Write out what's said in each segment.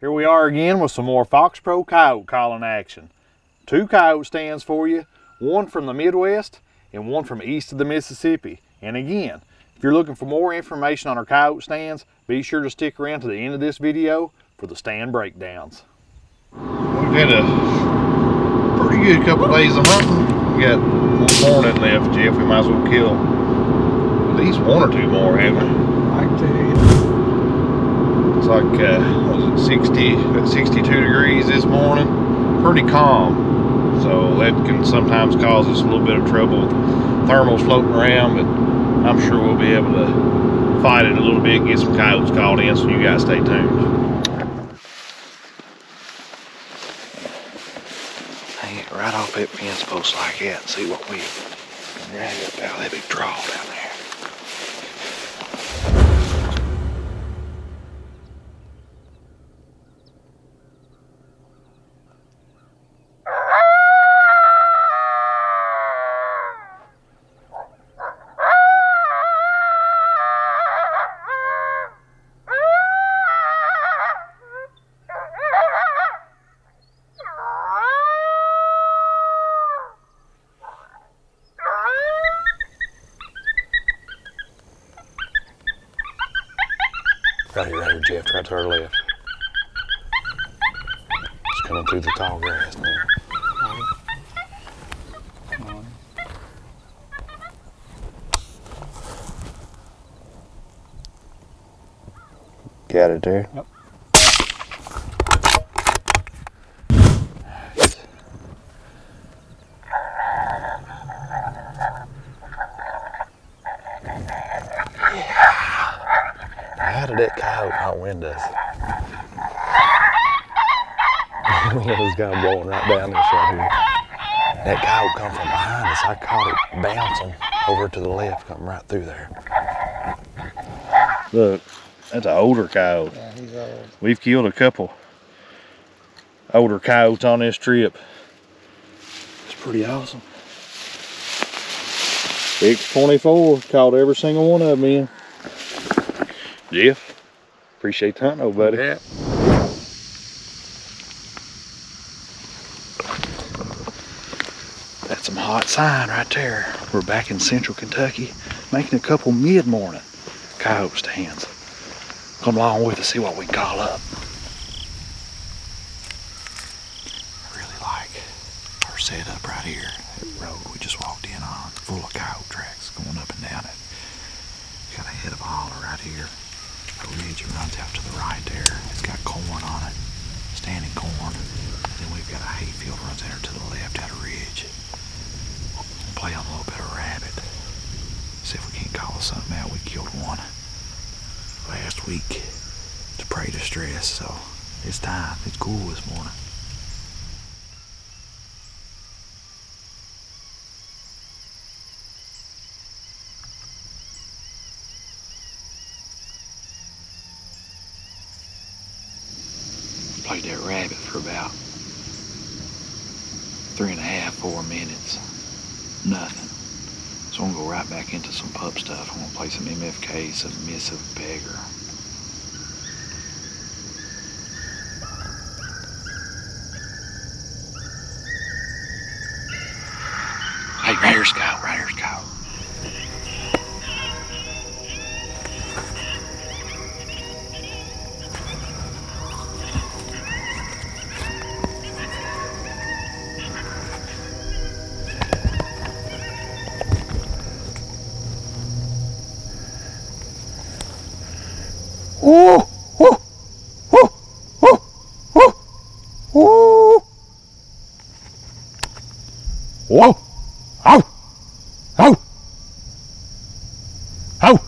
Here we are again with some more Fox Pro coyote calling action. Two coyote stands for you, one from the Midwest and one from east of the Mississippi. And again, if you're looking for more information on our coyote stands, be sure to stick around to the end of this video for the stand breakdowns. We've had a pretty good couple days of hunting. We got one morning left, Jeff. We might as well kill at least one or two more, haven't we? I can tell you. It's like, uh, was it, 60, 62 degrees this morning. Pretty calm. So that can sometimes cause us a little bit of trouble with thermals floating around, but I'm sure we'll be able to fight it a little bit, and get some coyotes called in, so you guys stay tuned. Hang it right off that fence post like that and see what we drag up out of that big draw down there. Right here, right here, Jeff, right to our left. It's coming through the tall grass now. Got it there? Yep. That coyote not wind us? Look this guy blowing right down this right here. That coyote come from behind us. I caught it bouncing over to the left, come right through there. Look, that's an older coyote. Yeah, he's old. We've killed a couple older coyotes on this trip. It's pretty awesome. X24 caught every single one of them in. Jeff, appreciate the hunt, old buddy. Yeah. That's some hot sign right there. We're back in central Kentucky, making a couple mid-morning coyote stands. Come along with us, see what we can call up. I really like our setup right here. That road we just walked in on, full of coyote tracks going up and down it. Got a head of a holler right here. A ridge runs out to the right there. It's got corn on it, standing corn. And then we've got a hayfield runs out to the left at a ridge. Play on a little bit of rabbit. See if we can't call something out. We killed one last week to prey to stress, so it's time. It's cool this morning. Played that rabbit for about three and a half, four minutes. Nothing. So I'm gonna go right back into some pup stuff. I'm gonna play some MFK, Submissive Beggar. Whoa! Ow! Ow! Ow!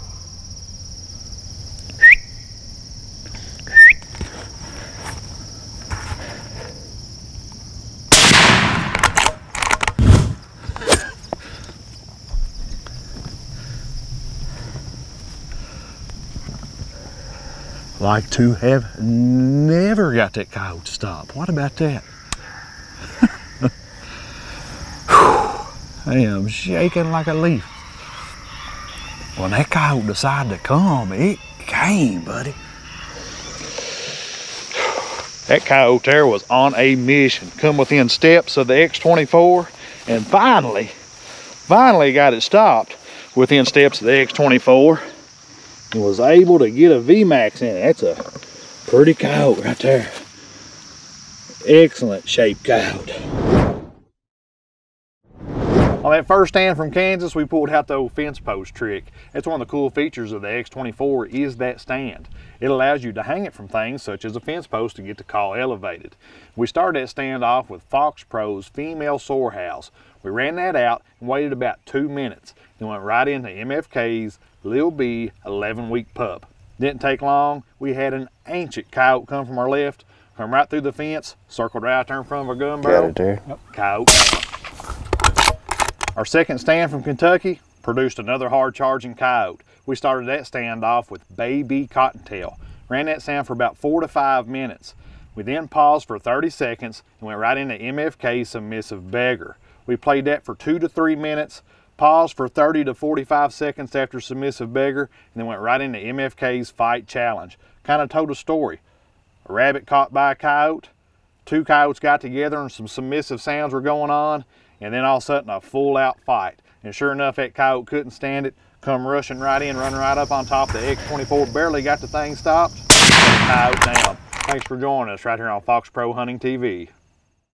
Like to have never got that coyote to stop. What about that? I am shaking like a leaf. When that coyote decided to come, it came, buddy. That coyote there was on a mission. Come within steps of the X24 and finally, finally got it stopped within steps of the X24 and was able to get a VMAX in it. That's a pretty coyote right there. Excellent shaped coyote. On that first stand from Kansas, we pulled out the old fence post trick. That's one of the cool features of the X24 is that stand. It allows you to hang it from things such as a fence post to get the call elevated. We started that stand off with Fox Pro's female sorehouse. We ran that out and waited about two minutes. Then went right into MFK's Lil B 11 week pup. Didn't take long. We had an ancient coyote come from our left, come right through the fence, circled right there in front of our gun barrel. Got it there. Yep, coyote. Our second stand from Kentucky produced another hard charging coyote. We started that stand off with Baby Cottontail. Ran that sound for about four to five minutes. We then paused for 30 seconds and went right into MFK Submissive Beggar. We played that for two to three minutes, paused for 30 to 45 seconds after Submissive Beggar, and then went right into MFK's Fight Challenge. Kind of told a story. A rabbit caught by a coyote, two coyotes got together and some submissive sounds were going on, and then all of a sudden a full out fight. And sure enough, that coyote couldn't stand it, come rushing right in, running right up on top of the X24, barely got the thing stopped, coyote down. Thanks for joining us right here on Fox Pro Hunting TV.